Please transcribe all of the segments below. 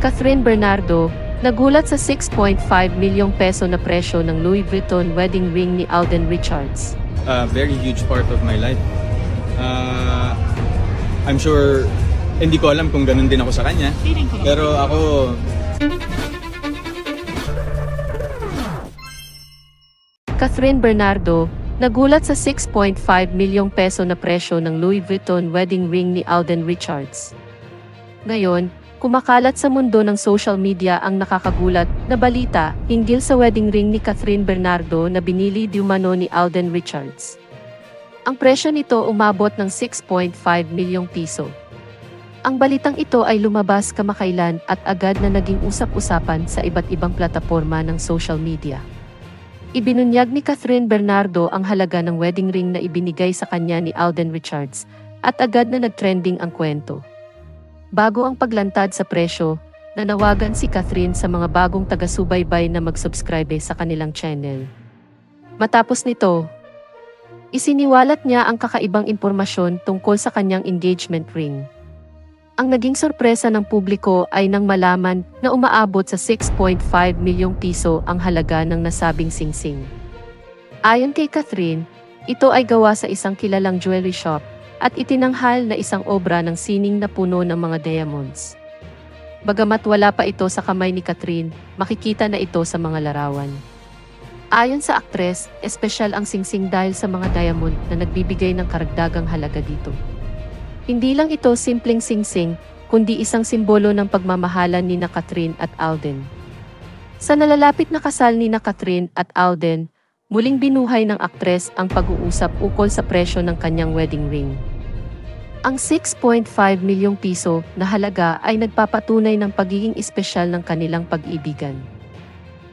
Catherine Bernardo, nagulat sa 6.5 milyong peso na presyo ng Louis Vuitton wedding ring ni Alden Richards. a very huge part of my life. Uh, I'm sure, hindi ko alam kung ganun din ako sa kanya. Pero ako, Catherine Bernardo, nagulat sa 6.5 milyong peso na presyo ng Louis Vuitton wedding ring ni Alden Richards. Ngayon, kumakalat sa mundo ng social media ang nakakagulat na balita hinggil sa wedding ring ni Catherine Bernardo na binili di umano ni Alden Richards. Ang presyo nito umabot ng 6.5 milyong piso. Ang balitang ito ay lumabas kamakailan at agad na naging usap-usapan sa iba't ibang plataforma ng social media. Ibinunyag ni Catherine Bernardo ang halaga ng wedding ring na ibinigay sa kanya ni Alden Richards at agad na nagtrending ang kwento. Bago ang paglantad sa presyo, nanawagan si Catherine sa mga bagong taga-subaybay na mag-subscribe sa kanilang channel. Matapos nito, isiniwalat niya ang kakaibang impormasyon tungkol sa kanyang engagement ring. Ang naging sorpresa ng publiko ay nang malaman na umaabot sa 6.5 milyong piso ang halaga ng nasabing singsing. Ayon kay Catherine, ito ay gawa sa isang kilalang jewelry shop at itinanghal na isang obra ng sining na puno ng mga diamonds. Bagamat wala pa ito sa kamay ni Catherine, makikita na ito sa mga larawan. Ayon sa aktres, espesyal ang singsing dahil sa mga diamond na nagbibigay ng karagdagang halaga dito. Hindi lang ito simpleng singsing, kundi isang simbolo ng pagmamahalan ni na Catherine at Alden. Sa nalalapit na kasal ni na Catherine at Alden, muling binuhay ng aktres ang pag-uusap ukol sa presyo ng kanyang wedding ring. Ang 6.5 milyong piso na halaga ay nagpapatunay ng pagiging espesyal ng kanilang pag-ibigan.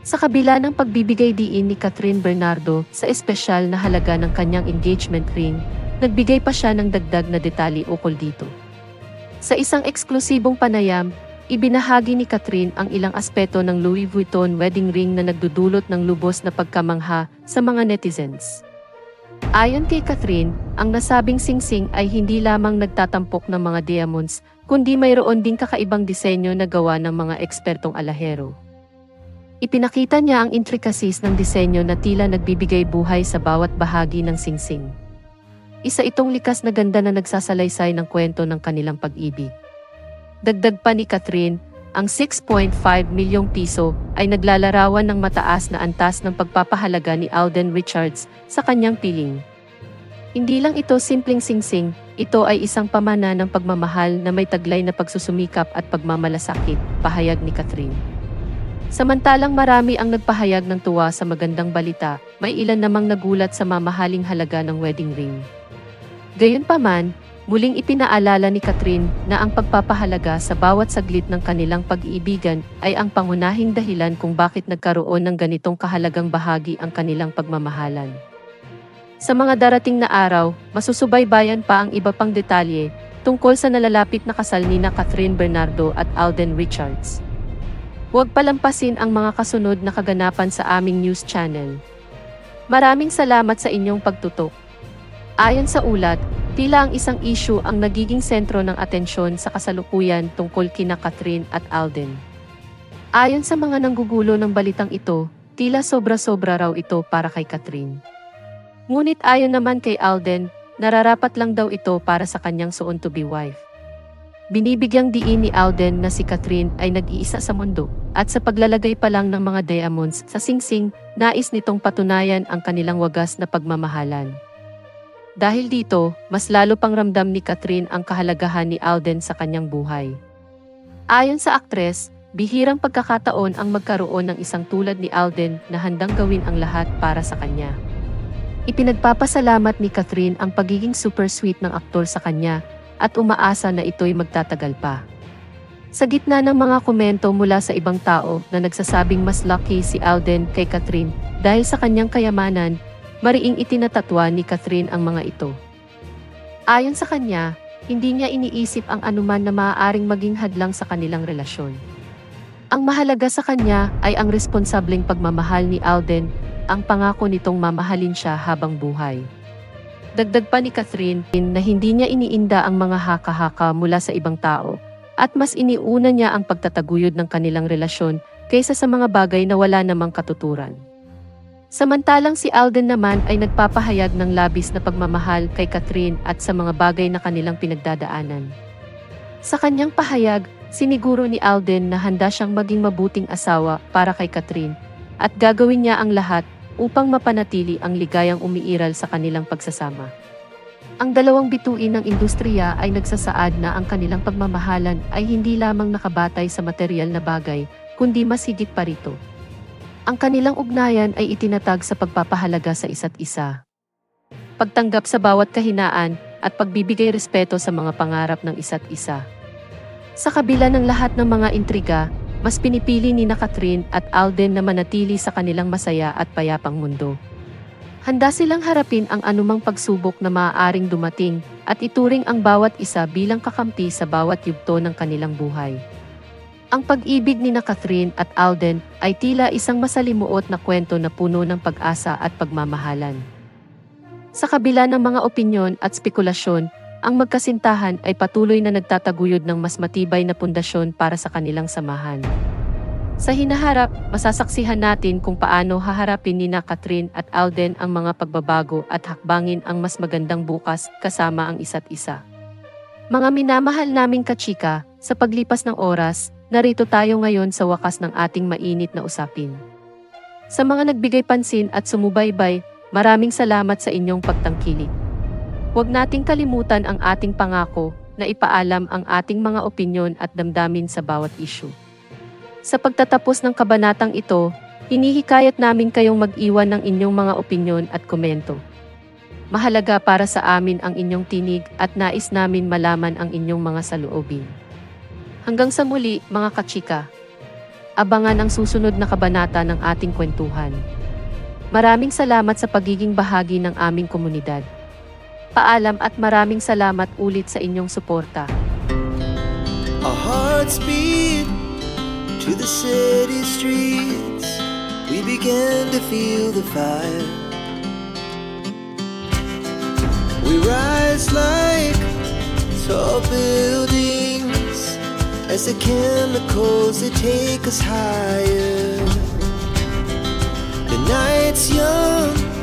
Sa kabila ng pagbibigay diin ni Catherine Bernardo sa espesyal na halaga ng kanyang engagement ring, nagbigay pa siya ng dagdag na detalye ukol dito. Sa isang eksklusibong panayam, ibinahagi ni Catherine ang ilang aspeto ng Louis Vuitton wedding ring na nagdudulot ng lubos na pagkamangha sa mga netizens. Ayon kay Catherine, ang nasabing singsing ay hindi lamang nagtatampok ng mga diamonds, kundi mayroon ding kakaibang disenyo na gawa ng mga ekspertong alahero. Ipinakita niya ang intricacies ng disenyo na tila nagbibigay buhay sa bawat bahagi ng singsing. Isa itong likas na ganda na nagsasalaysay ng kwento ng kanilang pag-ibig. Dagdag pa ni Catherine, ang 6.5 milyong piso ay naglalarawan ng mataas na antas ng pagpapahalaga ni Alden Richards sa kanyang piling. Hindi lang ito simpleng singsing, ito ay isang pamana ng pagmamahal na may taglay na pagsusumikap at pagmamalasakit, pahayag ni Catherine. Samantalang marami ang nagpahayag ng tuwa sa magandang balita, may ilan namang nagulat sa mamahaling halaga ng wedding ring. Gayunpaman, muling ipinaalala ni Catherine na ang pagpapahalaga sa bawat saglit ng kanilang pag-iibigan ay ang pangunahing dahilan kung bakit nagkaroon ng ganitong kahalagang bahagi ang kanilang pagmamahalan. Sa mga darating na araw, masusubaybayan pa ang iba pang detalye tungkol sa nalalapit na kasal ni na Catherine Bernardo at Alden Richards. Huwag palampasin ang mga kasunod na kaganapan sa aming news channel. Maraming salamat sa inyong pagtutok. Ayon sa ulat, tila ang isang issue ang nagiging sentro ng atensyon sa kasalukuyan tungkol kina Catherine at Alden. Ayon sa mga nanggugulo ng balitang ito, tila sobra-sobra raw ito para kay Catherine. Ngunit ayon naman kay Alden, nararapat lang daw ito para sa kanyang soon-to-be wife. Binibigyang diin ni Alden na si Catherine ay nag-iisa sa mundo, at sa paglalagay pa lang ng mga diamonds sa singsing, nais nitong patunayan ang kanilang wagas na pagmamahalan. Dahil dito, mas lalo pang ramdam ni Catherine ang kahalagahan ni Alden sa kanyang buhay. Ayon sa aktres, bihirang pagkakataon ang magkaroon ng isang tulad ni Alden na handang gawin ang lahat para sa kanya. Ipinagpapasalamat ni Catherine ang pagiging super sweet ng aktor sa kanya at umaasa na ito'y magtatagal pa. Sa gitna ng mga komento mula sa ibang tao na nagsasabing mas lucky si Alden kay Catherine dahil sa kanyang kayamanan, mariing itinatatwa ni Catherine ang mga ito. Ayon sa kanya, hindi niya iniisip ang anuman na maaaring maging hadlang sa kanilang relasyon. Ang mahalaga sa kanya ay ang responsableng pagmamahal ni Alden, ang pangako nitong mamahalin siya habang buhay. Dagdag pa ni Catherine na hindi niya iniinda ang mga haka-haka mula sa ibang tao, at mas iniuna niya ang pagtataguyod ng kanilang relasyon kaysa sa mga bagay na wala namang katuturan. Samantalang si Alden naman ay nagpapahayag ng labis na pagmamahal kay Catherine at sa mga bagay na kanilang pinagdadaanan. Sa kanyang pahayag, siniguro ni Alden na handa siyang maging mabuting asawa para kay Catherine at gagawin niya ang lahat upang mapanatili ang ligayang umiiral sa kanilang pagsasama. Ang dalawang bituin ng industriya ay nagsasaad na ang kanilang pagmamahalan ay hindi lamang nakabatay sa material na bagay, kundi mas higit pa rito. Ang kanilang ugnayan ay itinatag sa pagpapahalaga sa isa't isa. Pagtanggap sa bawat kahinaan at pagbibigay respeto sa mga pangarap ng isa't isa. Sa kabila ng lahat ng mga intriga, mas pinipili ni na at Alden na manatili sa kanilang masaya at payapang mundo. Handa silang harapin ang anumang pagsubok na maaaring dumating at ituring ang bawat isa bilang kakampi sa bawat yugto ng kanilang buhay. Ang pag-ibig ni na Catherine at Alden ay tila isang masalimuot na kwento na puno ng pag-asa at pagmamahalan. Sa kabila ng mga opinyon at spekulasyon, ang magkasintahan ay patuloy na nagtataguyod ng mas matibay na pundasyon para sa kanilang samahan. Sa hinaharap, masasaksihan natin kung paano haharapin ni na Catherine at Alden ang mga pagbabago at hakbangin ang mas magandang bukas kasama ang isa't isa. Mga minamahal naming kachika, sa paglipas ng oras, narito tayo ngayon sa wakas ng ating mainit na usapin. Sa mga nagbigay pansin at sumubaybay, maraming salamat sa inyong pagtangkilik. Huwag nating kalimutan ang ating pangako na ipaalam ang ating mga opinyon at damdamin sa bawat issue. Sa pagtatapos ng kabanatang ito, hinihikayat namin kayong mag-iwan ng inyong mga opinyon at komento. Mahalaga para sa amin ang inyong tinig at nais namin malaman ang inyong mga saloobin. Hanggang sa muli, mga kachika. Abangan ang susunod na kabanata ng ating kwentuhan. Maraming salamat sa pagiging bahagi ng aming komunidad. Paalam at maraming salamat ulit sa inyong suporta. Our hearts beat to the city streets. We began to feel the fire. As the chemicals that take us higher. The night's young